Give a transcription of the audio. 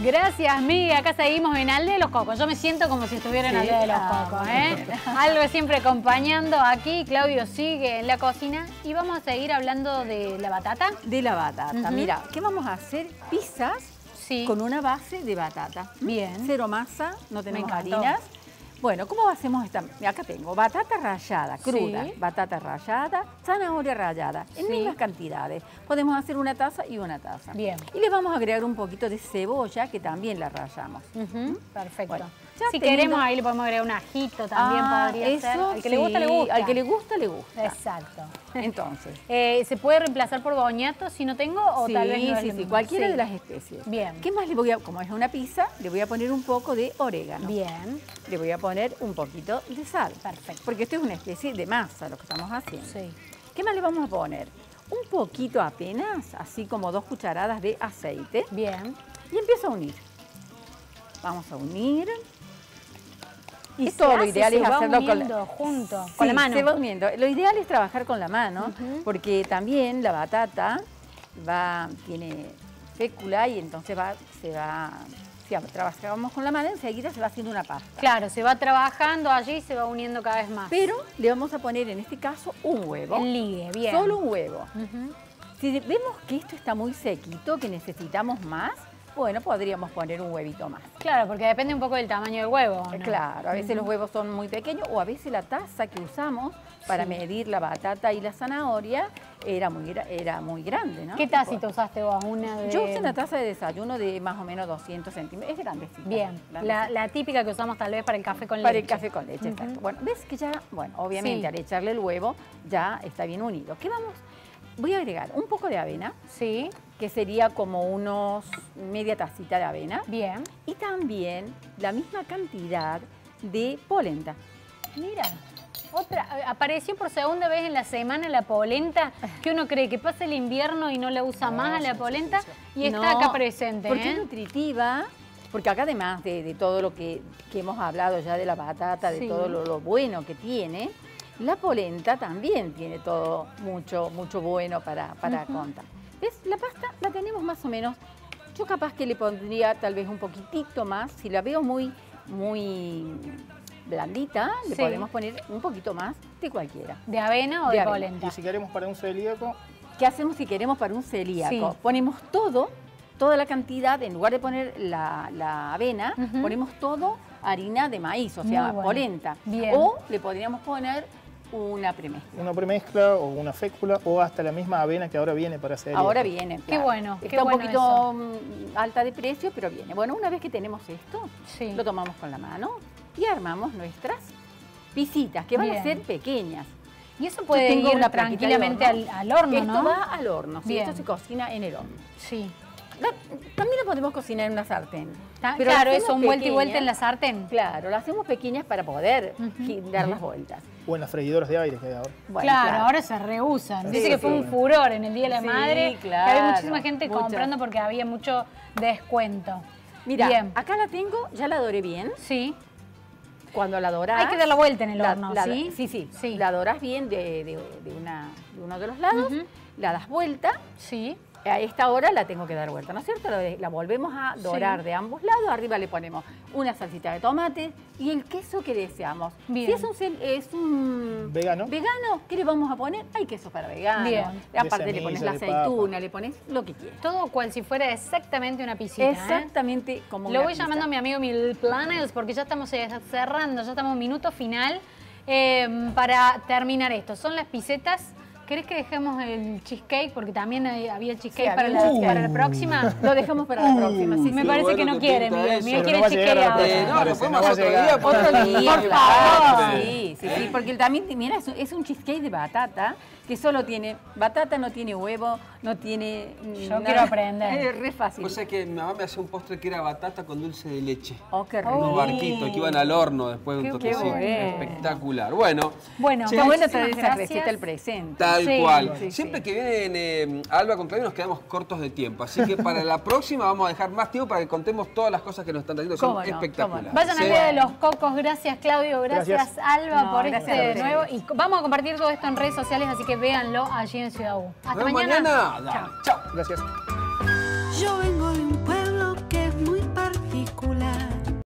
Gracias, Miguel. Acá seguimos en Alde de los Cocos. Yo me siento como si estuviera en Alde de los ah, Cocos. ¿eh? Algo siempre acompañando aquí. Claudio sigue en la cocina. Y vamos a seguir hablando de la batata. De la batata. Mira, ¿qué vamos a hacer? Pizzas Sí. con una base de batata. Bien. Cero masa, no tenemos harinas. Bueno, ¿cómo hacemos esta? Acá tengo batata rallada, cruda, Sí. batata rallada, zanahoria rallada, en Sí. mismas cantidades. Podemos hacer una taza y una taza. Bien. Y le vamos a agregar un poquito de cebolla, que también la rallamos. Perfecto. Bueno, ya si teniendo- queremos, ahí le podemos agregar un ajito también. Ah, podría eso ser. Al que le sí, gusta, le gusta. Al que le gusta, le gusta. Exacto. Entonces, Eh, ¿Se puede reemplazar por boñato si no tengo o sí, tal vez no sí, sí, mismo? cualquiera Sí. de las especies. Bien. ¿Qué más le voy a, como es una pizza, le voy a poner un poco de orégano. Bien. Le voy a poner un poquito de sal. Perfecto. Porque esto es una especie de masa lo que estamos haciendo. Sí. ¿Qué más le vamos a poner? Un poquito apenas, así como dos cucharadas de aceite. Bien. Y empiezo a unir. Vamos a unir. Y se todo lo hace? ideal es hacerlo con la, junto, Sí, con la mano. Se va uniendo. Lo ideal es trabajar con la mano, porque también la batata va, tiene fécula y entonces va, se va, si trabajamos con la mano, enseguida se va haciendo una pasta. Claro, se va trabajando allí y se va uniendo cada vez más. Pero le vamos a poner en este caso un huevo. El ligue, bien. Solo un huevo. Si vemos que esto está muy sequito, que necesitamos más, bueno, podríamos poner un huevito más. Claro, porque depende un poco del tamaño del huevo. ¿no? Claro, a veces los huevos son muy pequeños o a veces la taza que usamos para Sí. medir la batata y la zanahoria era muy, era muy grande, ¿no? ¿Qué tacita usaste vos? Una de... Yo usé una taza de desayuno de más o menos 200 centímetros. Es grandecita. Bien, grandecita. la, la típica que usamos tal vez para el café con Para leche. el café con leche, exacto. Bueno, ves que ya, bueno, obviamente Sí. al echarle el huevo ya está bien unido. ¿Qué vamos? Voy a agregar un poco de avena, Sí, que sería como unos media tacita de avena. bien. Y también la misma cantidad de polenta. Mira, otra, eh, apareció por segunda vez en la semana la polenta, que uno cree que pasa el invierno y no la usa más a la polenta, y está acá presente. Porque ¿eh? es nutritiva, porque acá además de, de todo lo que, que hemos hablado ya de la batata, de todo lo, lo bueno que tiene, la polenta también tiene todo mucho, mucho bueno para, para contar. ¿Ves? La pasta la tenemos más o menos. Yo capaz que le pondría tal vez un poquitito más. Si la veo muy, muy blandita, le podemos poner un poquito más de cualquiera. ¿De avena o De de, avena. polenta? Y si queremos para un celíaco, ¿Qué hacemos si queremos para un celíaco? Sí. Ponemos todo, toda la cantidad, en lugar de poner la, la avena, ponemos todo harina de maíz, o sea, bueno. polenta. Bien. O le podríamos poner una premezcla. una premezcla o una fécula o hasta la misma avena que ahora viene para celíaco. Ahora viene. Qué claro. bueno, qué Está un bueno poquito mm, alta de precio, pero viene. Bueno, una vez que tenemos esto, Sí. lo tomamos con la mano y armamos nuestras pisitas, que van Bien. a ser pequeñas. Y eso puede ir tranquilamente al, horno. al horno, Esto ¿no? va al horno, sí, esto se cocina en el horno. Sí. También la podemos cocinar en una sartén. Pero la claro, eso, un vuelta y vuelta en la sartén. Claro, la hacemos pequeñas para poder dar las vueltas. O en las freidoras de aire que hay ahora. Bueno, claro, ahora se rehusan. Dice Sí, que fue sí. un furor en el Día de la Sí, Madre. que claro, había muchísima gente comprando porque había mucho descuento. Mira, Bien. acá la tengo, ya la doré bien. Sí. Cuando la dorás... Hay que dar la vuelta en el la- horno, la- ¿sí? Sí, sí. Sí. La dorás bien de, de- de una, de uno de los lados, la das vuelta. Sí. A esta hora la tengo que dar vuelta, ¿no es cierto? La, volvemos a dorar Sí. de ambos lados. Arriba le ponemos una salsita de tomate y el queso que deseamos. Bien. Si es un, es un ¿Vegano? vegano, ¿qué le vamos a poner? Hay queso para vegano. Bien. Aparte le pones la aceituna, le pones lo que quieras. Todo cual si fuera exactamente una piscina. ¿eh? Exactamente como Lo una voy pizza. llamando a mi amigo Mil Planes porque ya estamos eh, cerrando, ya estamos minuto final. Eh, para terminar esto, son las pisetas. ¿Querés que dejemos el cheesecake? Porque también hay- había cheesecake Sí, para, había la, cheesecake. para la próxima. Lo dejamos para la próxima, sí, Me sí. parece bueno que no que quiere, pinta Miguel. eso. Miguel Pero quiere no va a llegar cheesecake a la ahora. Eh, no, lo Parece, podemos no va a hacer otro día. porque- Otro día, Por claro. favor. Sí, sí, sí, porque también, mira, es un, es un cheesecake de batata que solo tiene batata, no tiene huevo, no tiene. Yo nada. quiero aprender. Es re fácil. O sea que mi mamá me hacía un postre que era batata con dulce de leche. Oh, qué Unos rico. barquitos que iban al horno después de un toquecito. bueno. Espectacular. Bueno, Bueno, Está bueno traer esa gracias. receta al presente. tal Sí, cual. sí, Siempre sí. que viene eh, Alba con Claudio nos quedamos cortos de tiempo. Así que para la próxima vamos a dejar más tiempo para que contemos todas las cosas que nos están trayendo. Son no, espectaculares. no. Vayan Sí. al Día de los Cocos. Gracias, Claudio. Gracias, Gracias. Alba, No, por gracias a este nuevo. Y vamos a compartir todo esto en redes sociales, así que véanlo allí en Ciudad U. Hasta mañana. Chao. Gracias. Yo vengo